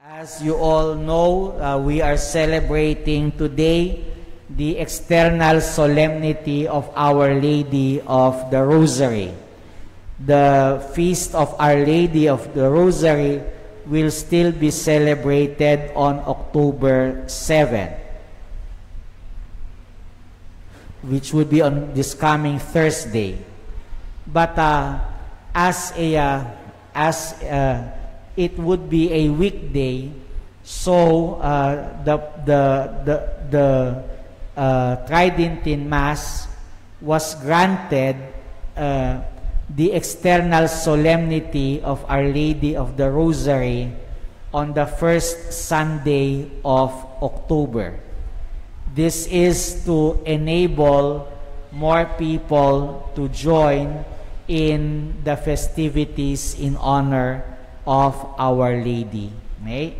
As you all know, uh, we are celebrating today the external solemnity of Our Lady of the Rosary. The feast of Our Lady of the Rosary will still be celebrated on October 7, which would be on this coming Thursday. But uh, as a uh, as uh, it would be a weekday, so uh, the the the the uh, Tridentine Mass was granted uh, the external solemnity of Our Lady of the Rosary on the first Sunday of October. This is to enable more people to join in the festivities in honor of Our Lady. Okay?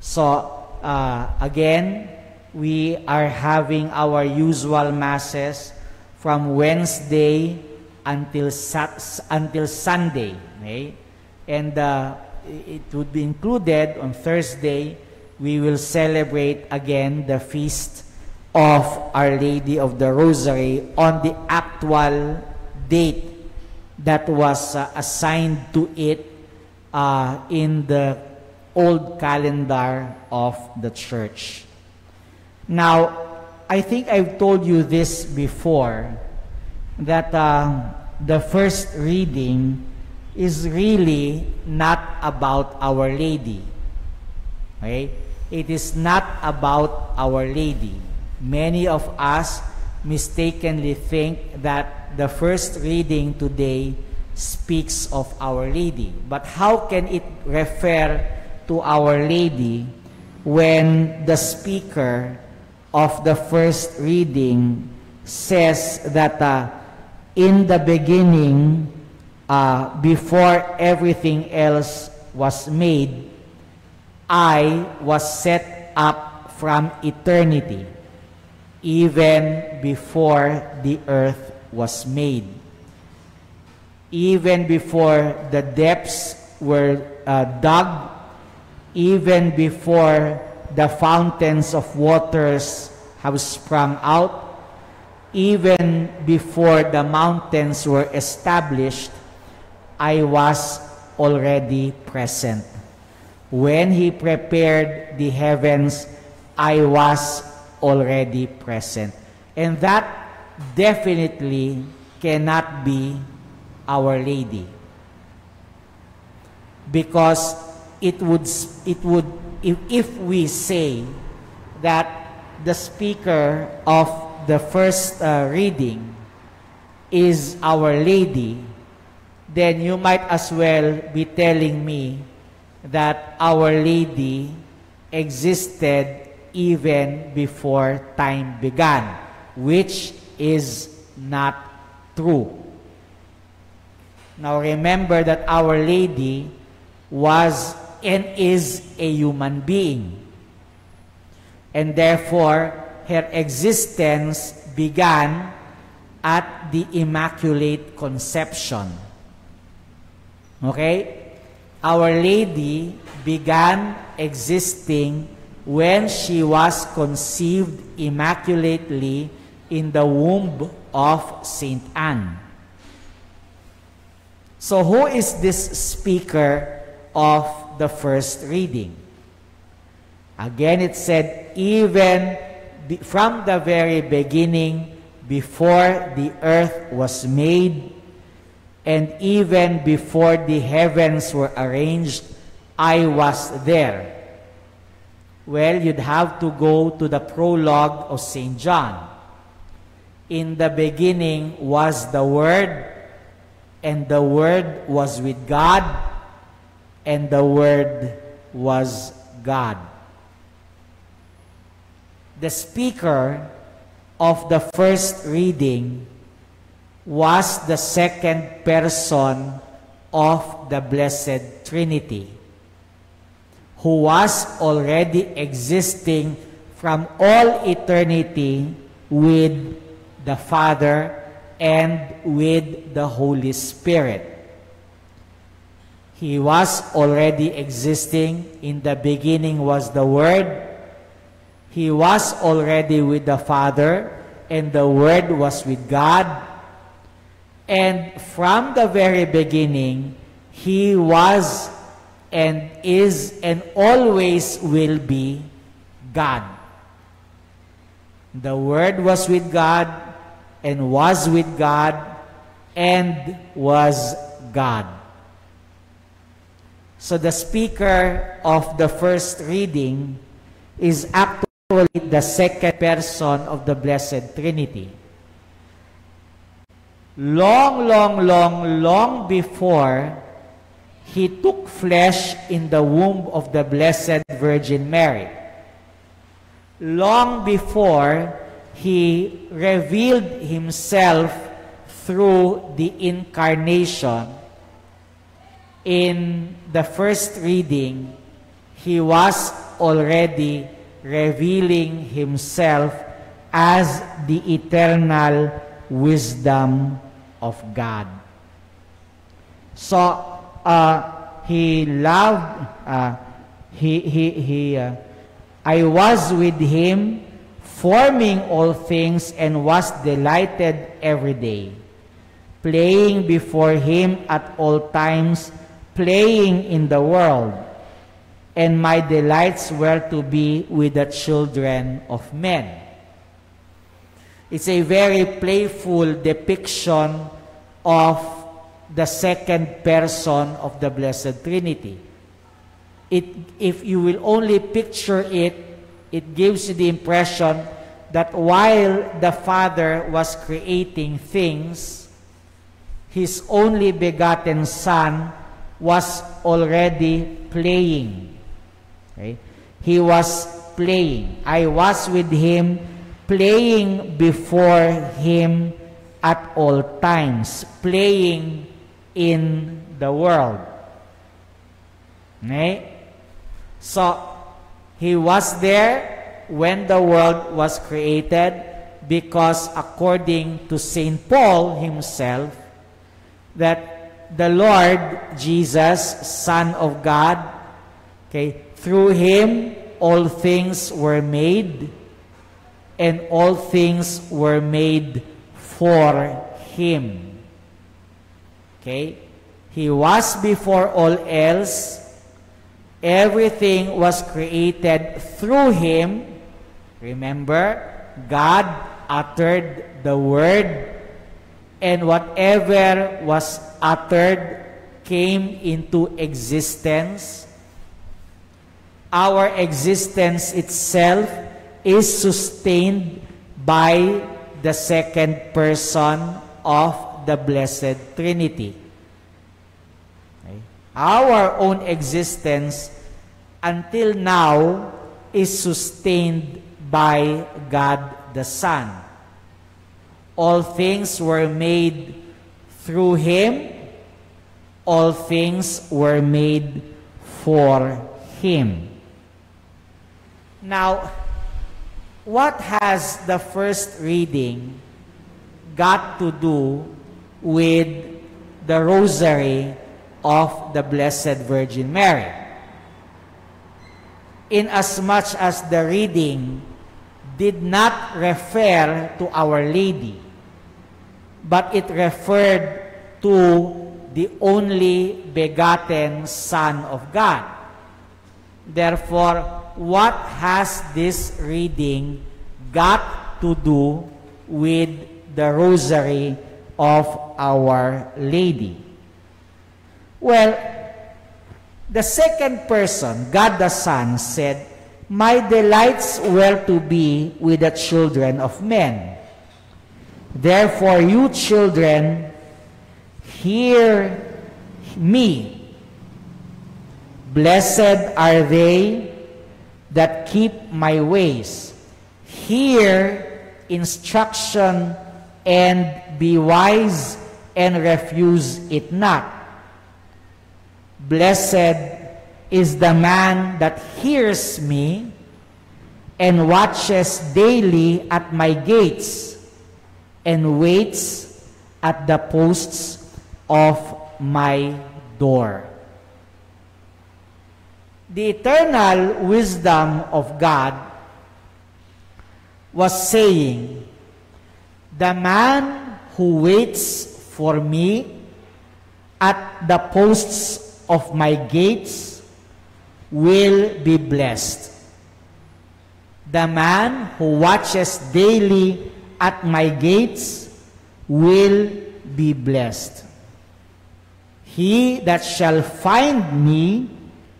So, uh, again, we are having our usual masses from Wednesday until until Sunday, okay? And uh, it would be included on Thursday. We will celebrate again the feast of Our Lady of the Rosary on the actual date that was uh, assigned to it uh, in the old calendar of the church. Now, I think I've told you this before that uh, the first reading is really not about Our Lady. Okay? It is not about Our Lady. Many of us mistakenly think that the first reading today speaks of Our Lady. But how can it refer to Our Lady when the speaker of the first reading says that uh, in the beginning, uh, before everything else was made, I was set up from eternity even before the earth was made. Even before the depths were uh, dug, even before the fountains of waters have sprung out, even before the mountains were established, I was already present. When He prepared the heavens, I was already present. And that definitely cannot be Our Lady. Because it would, it would if, if we say that the speaker of the first uh, reading is Our Lady, then you might as well be telling me that Our Lady existed even before time began, which is not true. Now remember that Our Lady was and is a human being. And therefore, her existence began at the Immaculate Conception. Okay? Our Lady began existing when she was conceived immaculately in the womb of Saint Anne. So who is this speaker of the first reading? Again, it said, even from the very beginning, before the earth was made, and even before the heavens were arranged, I was there. Well, you'd have to go to the prologue of St. John. In the beginning was the Word, and the Word was with God, and the Word was God. The speaker of the first reading was the second person of the Blessed Trinity, who was already existing from all eternity with the Father and with the Holy Spirit. He was already existing. In the beginning was the Word. He was already with the Father, and the Word was with God. And from the very beginning, He was and is and always will be God. The Word was with God and was with God and was God. So the speaker of the first reading is actually the second person of the Blessed Trinity. Long, long, long, long before he took flesh in the womb of the Blessed Virgin Mary, long before he revealed himself through the incarnation, in the first reading, he was already revealing himself as the eternal wisdom of God. So, uh, he loved, uh, he, he, he, uh, I was with him, forming all things, and was delighted every day, playing before him at all times, playing in the world, and my delights were to be with the children of men. It's a very playful depiction of the second person of the Blessed Trinity. It, if you will only picture it, it gives you the impression that while the Father was creating things, His only begotten Son was already playing. Okay? He was playing. I was with him, playing before him at all times, playing in the world. Okay? So, he was there when the world was created because according to St. Paul himself, that the Lord Jesus, Son of God, okay, through him all things were made, and all things were made for him. Okay? He was before all else. Everything was created through him. Remember, God uttered the word and whatever was uttered came into existence. Our existence itself is sustained by the second person of the Blessed Trinity. Our own existence until now is sustained by God the Son. All things were made through him. All things were made for him. Now, what has the first reading got to do with the rosary of the Blessed Virgin Mary? Inasmuch as the reading did not refer to Our Lady, but it referred to the only begotten Son of God. Therefore, what has this reading got to do with the rosary of Our Lady? Well, the second person, God the Son, said, My delights were to be with the children of men. Therefore, you children, hear me. Blessed are they that keep my ways. Hear instruction and be wise and refuse it not. Blessed is the man that hears me and watches daily at my gates and waits at the posts of my door. the eternal wisdom of God was saying, The man who waits for me at the posts of my gates will be blessed. The man who watches daily at my gates will be blessed. He that shall find me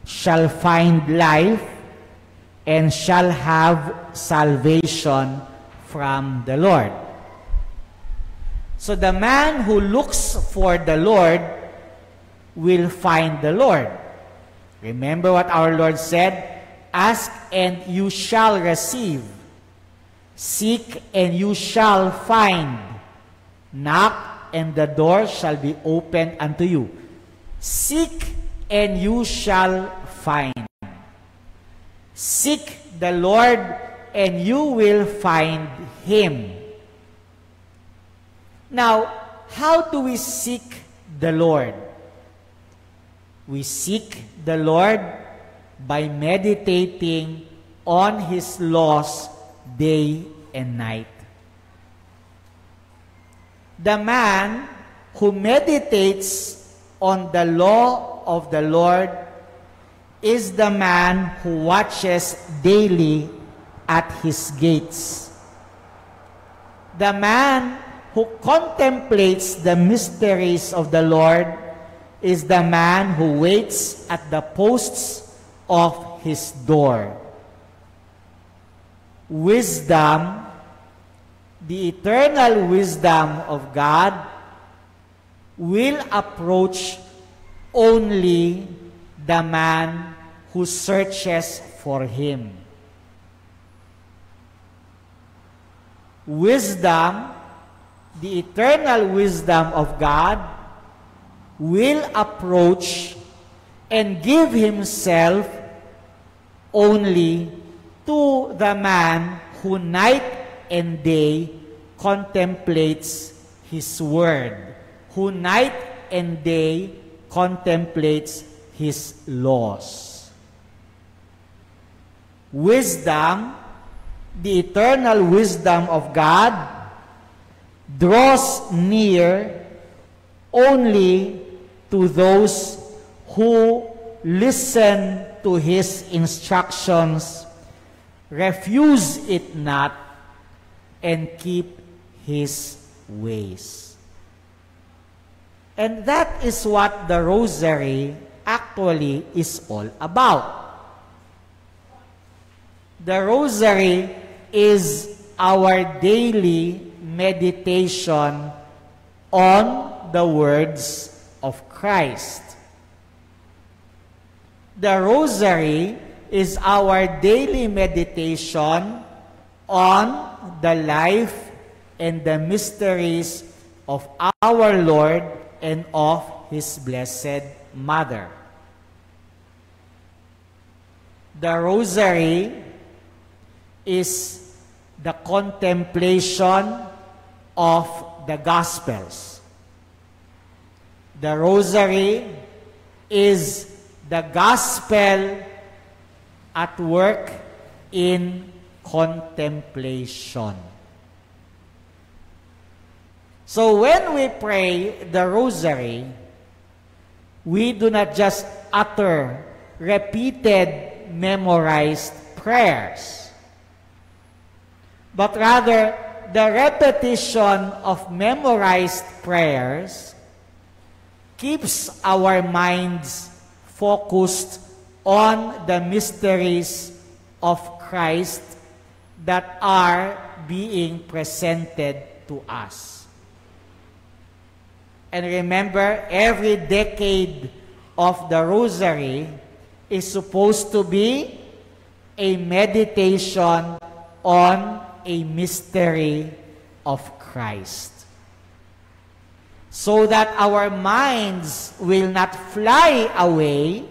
shall find life and shall have salvation from the Lord. So the man who looks for the Lord will find the Lord. Remember what our Lord said? Ask and you shall receive. Seek and you shall find. Knock and the door shall be opened unto you. Seek and you shall find. Seek the Lord and you will find Him. Now, how do we seek the Lord? We seek the Lord by meditating on His laws day and night. The man who meditates on the law of the Lord is the man who watches daily at his gates. The man who contemplates the mysteries of the Lord is the man who waits at the posts of his door. Wisdom, the eternal wisdom of God, will approach only the man who searches for him. Wisdom, the eternal wisdom of God, will approach and give himself only to the man who night and day contemplates his word, who night and day contemplates his laws. Wisdom, the eternal wisdom of God, draws near only to those who listen to his instructions, refuse it not, and keep his ways. And that is what the rosary actually is all about. The rosary is our daily meditation on the words Christ. The rosary is our daily meditation on the life and the mysteries of our Lord and of His Blessed Mother. The Rosary is the contemplation of the Gospels. The Rosary is the Gospel at work in contemplation. So when we pray the rosary, we do not just utter repeated, memorized prayers, but rather the repetition of memorized prayers keeps our minds focused on the mysteries of Christ that are being presented to us. And remember, every decade of the rosary is supposed to be a meditation on a mystery of Christ. So that our minds will not fly away,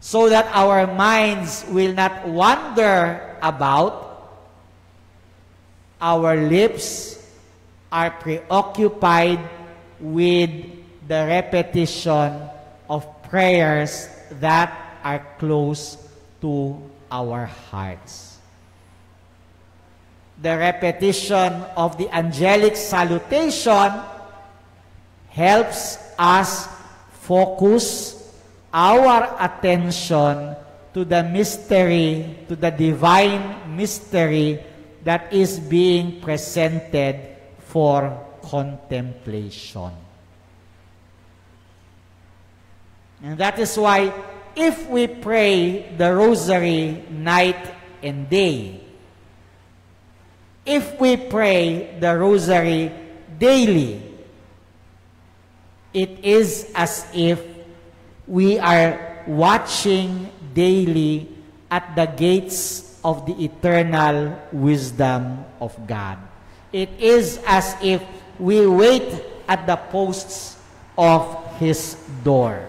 so that our minds will not wander about, our lips are preoccupied with the repetition of prayers that are close to our hearts. The repetition of the angelic salutation helps us focus our attention to the mystery, to the divine mystery that is being presented for contemplation. And that is why if we pray the rosary night and day, if we pray the rosary daily, it is as if we are watching daily at the gates of the eternal wisdom of God. It is as if we wait at the posts of His door.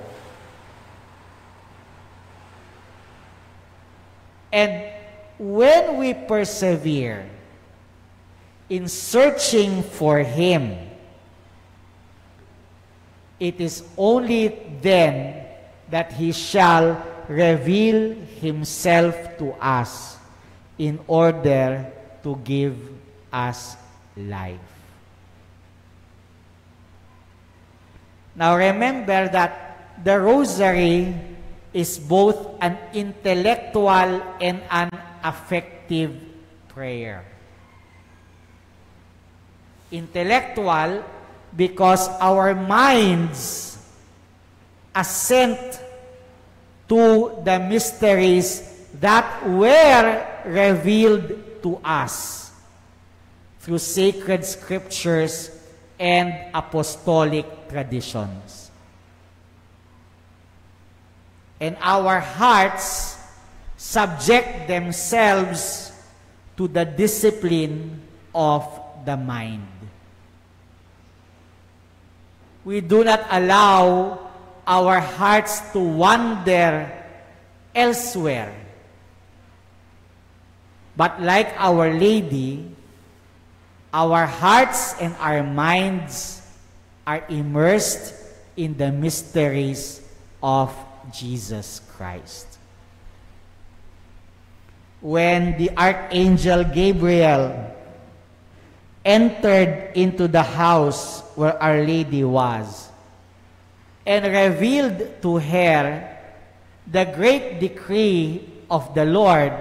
And when we persevere in searching for Him, it is only then that He shall reveal Himself to us in order to give us life. Now remember that the rosary is both an intellectual and an affective prayer. Intellectual because our minds assent to the mysteries that were revealed to us through sacred scriptures and apostolic traditions. And our hearts subject themselves to the discipline of the mind. We do not allow our hearts to wander elsewhere. But like Our Lady, our hearts and our minds are immersed in the mysteries of Jesus Christ. When the Archangel Gabriel entered into the house where Our Lady was and revealed to her the great decree of the Lord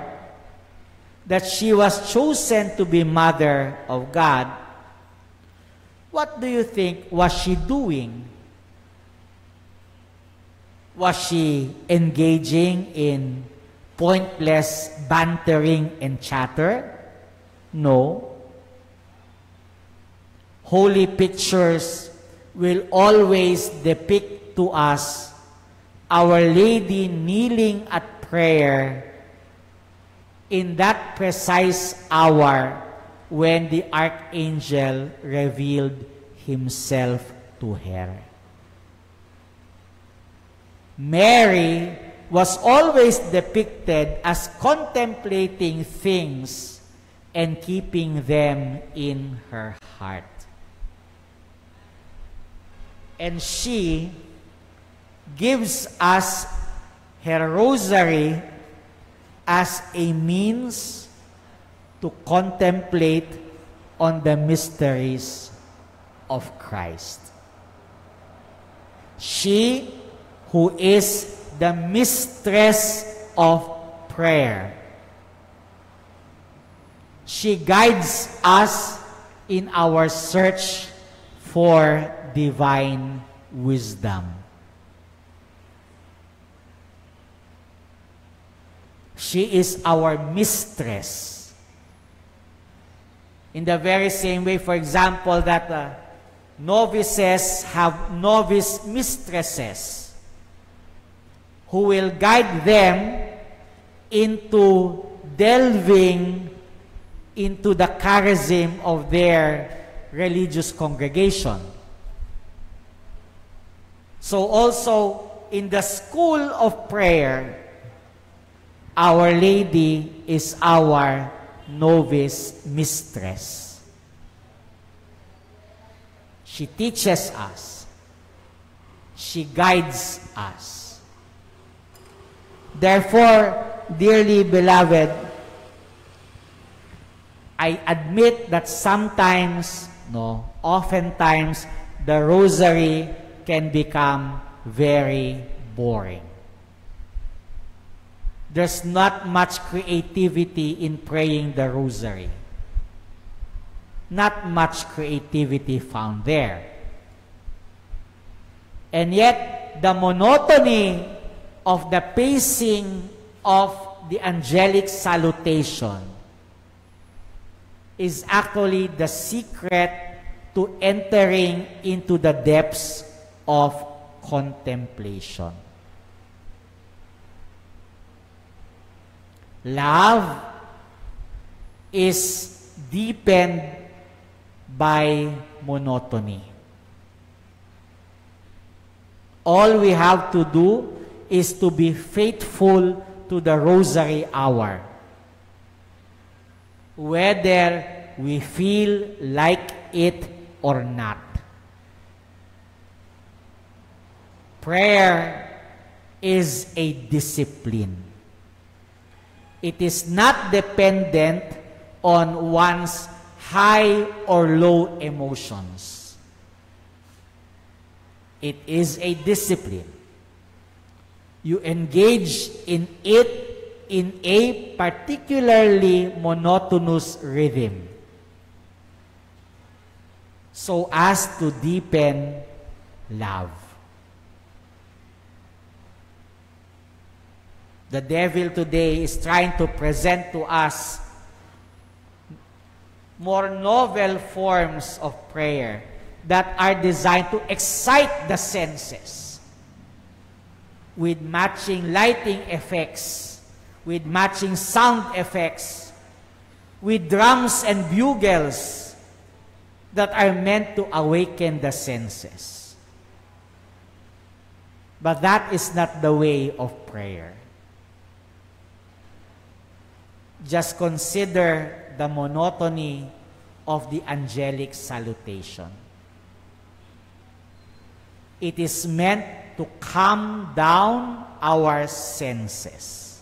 that she was chosen to be mother of God, what do you think was she doing? Was she engaging in pointless bantering and chatter? No. Holy pictures will always depict to us Our Lady kneeling at prayer in that precise hour when the archangel revealed himself to her. Mary was always depicted as contemplating things and keeping them in her heart. And she gives us her rosary as a means to contemplate on the mysteries of Christ. She who is the mistress of prayer. She guides us in our search for divine wisdom. She is our mistress. In the very same way, for example, that uh, novices have novice mistresses who will guide them into delving into the charism of their religious congregation. So also in the school of prayer, Our Lady is our novice mistress. She teaches us. She guides us. Therefore, dearly beloved, I admit that sometimes, no, oftentimes, the rosary can become very boring. There's not much creativity in praying the rosary. Not much creativity found there. And yet, the monotony of the pacing of the angelic salutation is actually the secret to entering into the depths of contemplation. Love is deepened by monotony. All we have to do is to be faithful to the rosary hour. Whether we feel like it or not. Prayer is a discipline. It is not dependent on one's high or low emotions. It is a discipline. You engage in it in a particularly monotonous rhythm so as to deepen love. The devil today is trying to present to us more novel forms of prayer that are designed to excite the senses with matching lighting effects, with matching sound effects, with drums and bugles that are meant to awaken the senses. But that is not the way of prayer. Just consider the monotony of the angelic salutation. It is meant to calm down our senses.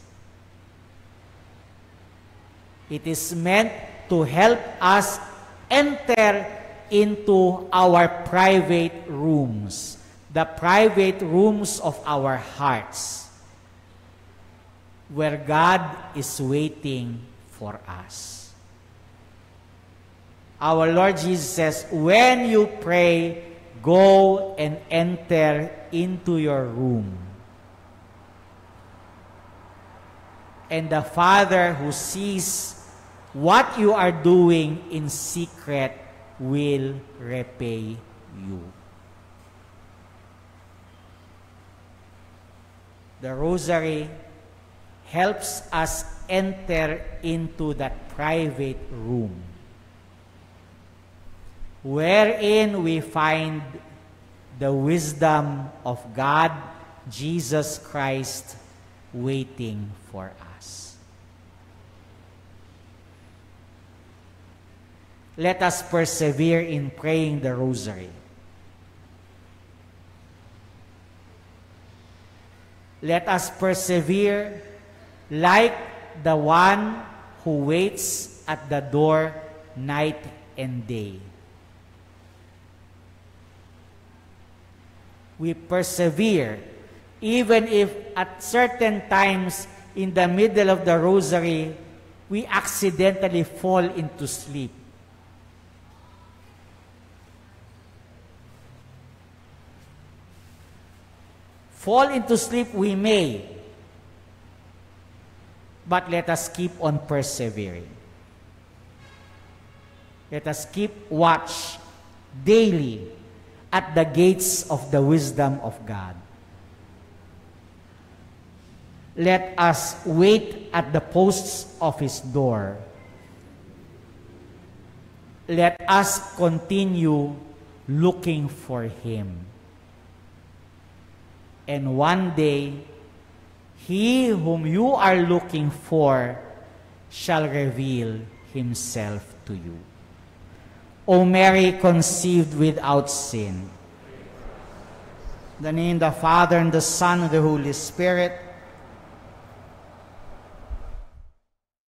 It is meant to help us enter into our private rooms, the private rooms of our hearts where God is waiting for us. Our Lord Jesus says, when you pray, go and enter into your room. And the Father who sees what you are doing in secret will repay you. The rosary helps us enter into that private room wherein we find the wisdom of God, Jesus Christ, waiting for us. Let us persevere in praying the rosary. Let us persevere like the one who waits at the door night and day. We persevere even if at certain times in the middle of the rosary we accidentally fall into sleep. Fall into sleep we may, but let us keep on persevering. Let us keep watch daily at the gates of the wisdom of God. Let us wait at the posts of his door. Let us continue looking for him. And one day, he whom you are looking for shall reveal himself to you. O Mary, conceived without sin. In the name of the Father, and the Son, and the Holy Spirit,